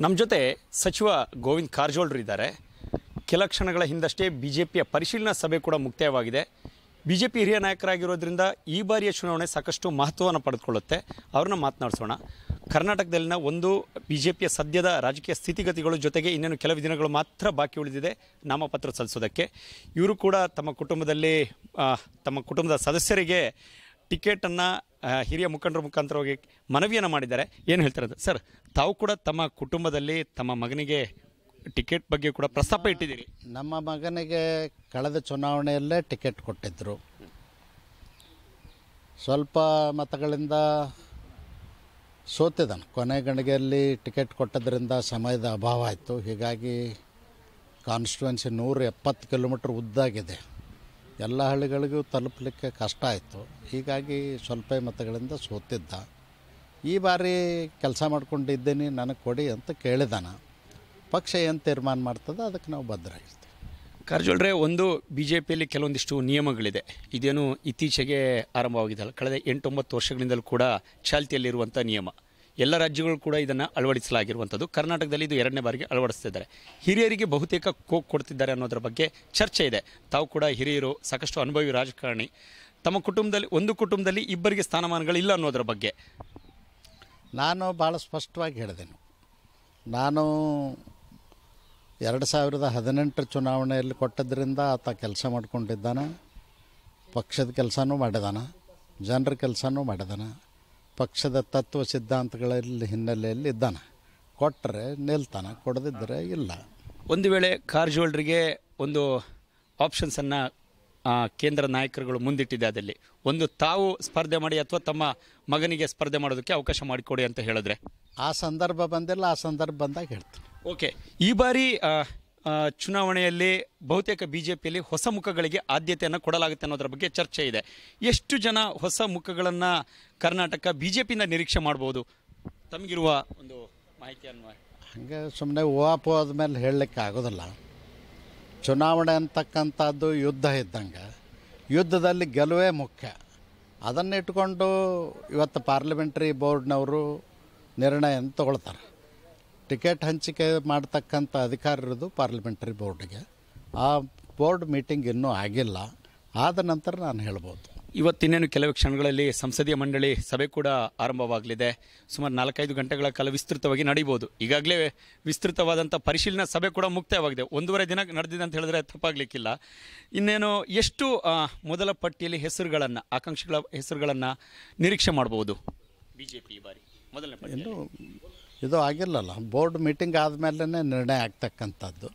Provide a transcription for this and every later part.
ನಮ್ಮ ಜೊತೆ ಸಚಿವ ಗೋವಿಂದ್ ಕಾರಜೋಳರು ಇದ್ದಾರೆ. ಕೆಲ ಕ್ಷಣಗಳ ಹಿಂದಷ್ಟೇ ಬಿ ಜೆ ಪಿಯ ಪರಿಶೀಲನಾ ಸಭೆ ಕೂಡ ಮುಕ್ತಾಯವಾಗಿದೆ. ಬಿ ಜೆ ಪಿ ಹಿರಿಯ ನಾಯಕರಾಗಿರೋದ್ರಿಂದ ಈ ಬಾರಿಯ ಚುನಾವಣೆ ಸಾಕಷ್ಟು ಮಹತ್ವವನ್ನು ಪಡೆದುಕೊಳ್ಳುತ್ತೆ. ಅವ್ರನ್ನ ಮಾತನಾಡಿಸೋಣ. ಕರ್ನಾಟಕದಲ್ಲಿನ ಒಂದು ಬಿ ಜೆ ಪಿಯ ಸದ್ಯದ ರಾಜಕೀಯ ಸ್ಥಿತಿಗತಿಗಳು ಜೊತೆಗೆ ಇನ್ನೇನು ಕೆಲವು ದಿನಗಳು ಮಾತ್ರ ಬಾಕಿ ಉಳಿದಿದೆ. ನಾಮಪತ್ರ ಸಲ್ಲಿಸೋದಕ್ಕೆ. ಇವರು ಕೂಡ ತಮ್ಮ ಕುಟುಂಬದಲ್ಲಿ ತಮ್ಮ ಕುಟುಂಬದ ಸದಸ್ಯರಿಗೆ ಟಿಕೆಟನ್ನು ಹಿರಿಯ ಮುಖಂಡರ ಮುಖಾಂತರವಾಗಿ ಮನವಿಯನ್ನು ಮಾಡಿದ್ದಾರೆ. ಏನು ಹೇಳ್ತಾರೆ ಸರ್ ತಾವು ಕೂಡ ತಮ್ಮ ಕುಟುಂಬದಲ್ಲಿ ತಮ್ಮ ಮಗನಿಗೆ ಟಿಕೆಟ್ ಬಗ್ಗೆ ಕೂಡ ಪ್ರಸ್ತಾಪ ಇಟ್ಟಿದ್ದೀರಿ. ನಮ್ಮ ಮಗನಿಗೆ ಕಳೆದ ಚುನಾವಣೆಯಲ್ಲೇ ಟಿಕೆಟ್ ಕೊಟ್ಟಿದ್ದರು ಸ್ವಲ್ಪ ಮತಗಳಿಂದ ಸೋತಿದ್ದಾನೆ ಕೊನೆ ಗಣಿಗೆಯಲ್ಲಿ ಟಿಕೆಟ್ ಕೊಟ್ಟದ್ರಿಂದ ಸಮಯದ ಅಭಾವ ಆಯಿತು. ಹೀಗಾಗಿ ಕಾನ್ಸ್ಟಿಟ್ಯುವೆನ್ಸಿ ನೂರ ಎಪ್ಪತ್ತು ಕಿಲೋಮೀಟ್ರ್ ಉದ್ದಾಗಿದೆ. ಎಲ್ಲ ಹಳ್ಳಿಗಳಿಗೂ ತಲುಪಲಿಕ್ಕೆ ಕಷ್ಟ ಆಯಿತು. ಹೀಗಾಗಿ ಸ್ವಲ್ಪ ಮತಗಳಿಂದ ಸೋತಿದ್ದ. ಈ ಬಾರಿ ಕೆಲಸ ಮಾಡ್ಕೊಂಡಿದ್ದೀನಿ, ನನಗೆ ಕೊಡಿ ಅಂತ ಕೇಳಿದಾನ ಪಕ್ಷ ಏನು ತೀರ್ಮಾನ ಮಾಡ್ತದೆ ಅದಕ್ಕೆ ನಾವು ಬದ್ಧರಾಗಿರ್ತೀವಿ ಕಾರಜೋಳ್ರೆ, ಒಂದು ಬಿ ಜೆ ಪಿಯಲ್ಲಿ ಕೆಲವೊಂದಿಷ್ಟು ನಿಯಮಗಳಿದೆ. ಇದೇನು ಇತ್ತೀಚೆಗೆ ಆರಂಭವಾಗಿದೆಯಲ್ಲ ಕಳೆದ ಎಂಟೊಂಬತ್ತು ವರ್ಷಗಳಿಂದಲೂ ಕೂಡ ಚಾಲ್ತಿಯಲ್ಲಿರುವಂಥ ನಿಯಮ. ಎಲ್ಲ ರಾಜ್ಯಗಳು ಕೂಡ ಇದನ್ನು ಅಳವಡಿಸಲಾಗಿರುವಂಥದ್ದು ಕರ್ನಾಟಕದಲ್ಲಿ ಇದು ಎರಡನೇ ಬಾರಿಗೆ ಅಳವಡಿಸ್ತಿದ್ದಾರೆ. ಹಿರಿಯರಿಗೆ ಬಹುತೇಕ ಕೋಕ್ ಕೊಡ್ತಿದ್ದಾರೆ ಅನ್ನೋದ್ರ ಬಗ್ಗೆ ಚರ್ಚೆ ಇದೆ. ತಾವು ಕೂಡ ಹಿರಿಯರು ಸಾಕಷ್ಟು ಅನುಭವಿ ರಾಜಕಾರಣಿ. ತಮ್ಮ ಕುಟುಂಬದಲ್ಲಿ, ಒಂದು ಕುಟುಂಬದಲ್ಲಿ ಇಬ್ಬರಿಗೆ ಸ್ಥಾನಮಾನಗಳಿಲ್ಲ ಅನ್ನೋದ್ರ ಬಗ್ಗೆ. ನಾನು ಭಾಳ ಸ್ಪಷ್ಟವಾಗಿ ಹೇಳಿದೆನು. ನಾನು ಎರಡು ಸಾವಿರದ ಹದಿನೆಂಟರ ಚುನಾವಣೆಯಲ್ಲಿ ಕೊಟ್ಟದ್ರಿಂದ ಆತ ಕೆಲಸ ಮಾಡಿಕೊಂಡಿದ್ದಾನೆ. ಪಕ್ಷದ ಕೆಲಸನೂ ಮಾಡಿದಾನೆ. ಜನರ ಕೆಲಸನೂ ಮಾಡಿದಾನ. ಪಕ್ಷದ ತತ್ವ ಸಿದ್ಧಾಂತಗಳಲ್ಲಿ ಹಿನ್ನೆಲೆಯಲ್ಲಿ ಇದ್ದಾನೆ. ಕೊಟ್ಟರೆ ನಿಲ್ತಾನೆ ಕೊಡದಿದ್ದರೆ ಇಲ್ಲ. ಒಂದು ವೇಳೆ ಕಾರಜೋಳರಿಗೆ ಒಂದು ಆಪ್ಷನ್ಸನ್ನು ಕೇಂದ್ರ ನಾಯಕರುಗಳು ಮುಂದಿಟ್ಟಿದೆ ಅದಲ್ಲಿ ಒಂದು ತಾವು ಸ್ಪರ್ಧೆ ಮಾಡಿ ಅಥವಾ ತಮ್ಮ ಮಗನಿಗೆ ಸ್ಪರ್ಧೆ ಮಾಡೋದಕ್ಕೆ ಅವಕಾಶ ಮಾಡಿಕೊಡಿ ಅಂತ ಹೇಳಿದ್ರೆ? ಆ ಸಂದರ್ಭ ಬಂದಿಲ್ಲ ಆ ಸಂದರ್ಭ ಬಂದಾಗ ಹೇಳ್ತೀನಿ. ಓಕೆ. ಈ ಬಾರಿ ಚುನಾವಣೆಯಲ್ಲಿ ಬಹುತೇಕ ಬಿ ಜೆ ಪಿಯಲ್ಲಿ ಹೊಸ ಮುಖಗಳಿಗೆ ಆದ್ಯತೆಯನ್ನು ಕೊಡಲಾಗುತ್ತೆ ಅನ್ನೋದ್ರ ಬಗ್ಗೆ ಚರ್ಚೆ ಇದೆ. ಎಷ್ಟು ಜನ ಹೊಸ ಮುಖಗಳನ್ನು ಕರ್ನಾಟಕ ಬಿ ಜೆ ಪಿಯಿಂದ ನಿರೀಕ್ಷೆ ಮಾಡ್ಬೋದು? ತಮಗಿರುವ ಒಂದು ಮಾಹಿತಿಯನ್ನು ಹಂಗೆ ಸುಮ್ಮನೆ ಓವಾಪು ಆದಮೇಲೆ ಹೇಳಲಿಕ್ಕೆ ಆಗೋದಿಲ್ಲ ಚುನಾವಣೆ ಅಂತಕ್ಕಂಥದ್ದು ಯುದ್ಧ ಇದ್ದಂಗೆ. ಯುದ್ಧದಲ್ಲಿ ಗೆಲುವೇ ಮುಖ್ಯ. ಅದನ್ನಿಟ್ಕೊಂಡು ಇವತ್ತು ಪಾರ್ಲಿಮೆಂಟ್ರಿ ಬೋರ್ಡ್ನವರು ನಿರ್ಣಯನ ತಗೊಳ್ತಾರೆ. ಟಿಕೆಟ್ ಹಂಚಿಕೆ ಮಾಡ್ತಕ್ಕಂಥ ಅಧಿಕಾರ ಇರೋದು ಪಾರ್ಲಿಮೆಂಟ್ರಿ ಬೋರ್ಡ್ಗೆ. ಆ ಬೋರ್ಡ್ ಮೀಟಿಂಗ್ ಇನ್ನೂ ಆಗಿಲ್ಲ. ಆದ ನಂತರ ನಾನು ಹೇಳ್ಬೋದು. ಇವತ್ತಿನ್ನೇನು ಕೆಲವು ಕ್ಷಣಗಳಲ್ಲಿ ಸಂಸದೀಯ ಮಂಡಳಿ ಸಭೆ ಕೂಡ ಆರಂಭವಾಗಲಿದೆ. ಸುಮಾರು ನಾಲ್ಕೈದು ಗಂಟೆಗಳ ಕಾಲ ವಿಸ್ತೃತವಾಗಿ ನಡೀಬೋದು. ಈಗಾಗಲೇ ವಿಸ್ತೃತವಾದಂಥ ಪರಿಶೀಲನಾ ಸಭೆ ಕೂಡ ಮುಕ್ತವಾಗಿದೆ. ಒಂದೂವರೆ ದಿನ ನಡೆದಿದೆ ಅಂತ ಹೇಳಿದ್ರೆ ತಪ್ಪಾಗಲಿಕ್ಕಿಲ್ಲ. ಇನ್ನೇನು ಎಷ್ಟು ಮೊದಲ ಪಟ್ಟಿಯಲ್ಲಿ ಹೆಸರುಗಳನ್ನು ಆಕಾಂಕ್ಷಿಗಳ ಹೆಸರುಗಳನ್ನು ನಿರೀಕ್ಷೆ ಮಾಡ್ಬೋದು? ಬಿ ಜೆ ಪಿ ಬಾರಿ ಮೊದಲನೇ ಇದು ಆಗಿಲ್ಲಲ್ಲ. ಬೋರ್ಡ್ ಮೀಟಿಂಗ್ ಆದಮೇಲೆ ನಿರ್ಣಯ ಆಗ್ತಕ್ಕಂಥದ್ದು.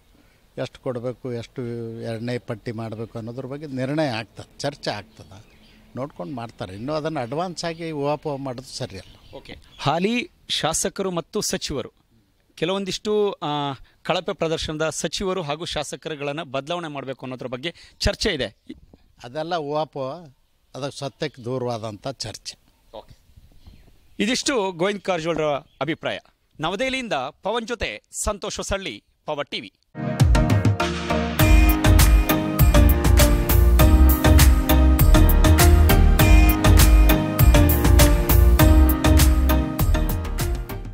ಎಷ್ಟು ಕೊಡಬೇಕು ಎಷ್ಟು ಎರಡನೇ ಪಟ್ಟಿ ಮಾಡಬೇಕು ಅನ್ನೋದ್ರ ಬಗ್ಗೆ ನಿರ್ಣಯ ಆಗ್ತದೆ ಚರ್ಚೆ ಆಗ್ತದೆ. ನೋಡ್ಕೊಂಡು ಮಾಡ್ತಾರೆ. ಇನ್ನೂ ಅದನ್ನು ಅಡ್ವಾನ್ಸ್ ಆಗಿ ಊಹಾಪೋಹ ಮಾಡೋದು ಸರಿಯಲ್ಲ. ಓಕೆ. ಹಾಲಿ ಶಾಸಕರು ಮತ್ತು ಸಚಿವರು. ಕೆಲವೊಂದಿಷ್ಟು ಕಳಪೆ ಪ್ರದರ್ಶನದ ಸಚಿವರು ಹಾಗೂ ಶಾಸಕರುಗಳನ್ನು ಬದಲಾವಣೆ ಮಾಡಬೇಕು ಅನ್ನೋದ್ರ ಬಗ್ಗೆ ಚರ್ಚೆ ಇದೆ. ಅದೆಲ್ಲ ಊಹಾಪೋಹ ಅದಕ್ಕೆ ಸತ್ಯಕ್ಕೆ ದೂರವಾದಂಥ ಚರ್ಚೆ. ಓಕೆ. ಇದಿಷ್ಟು ಗೋವಿಂದ ಕಾರಜೋಳರ ಅಭಿಪ್ರಾಯ. ನವದೆಹಲಿಯಿಂದ ಪವನ್ ಜೊತೆ ಸಂತೋಷ್ ಸಳ್ಳಿ ಪವರ್ ಟಿವಿ.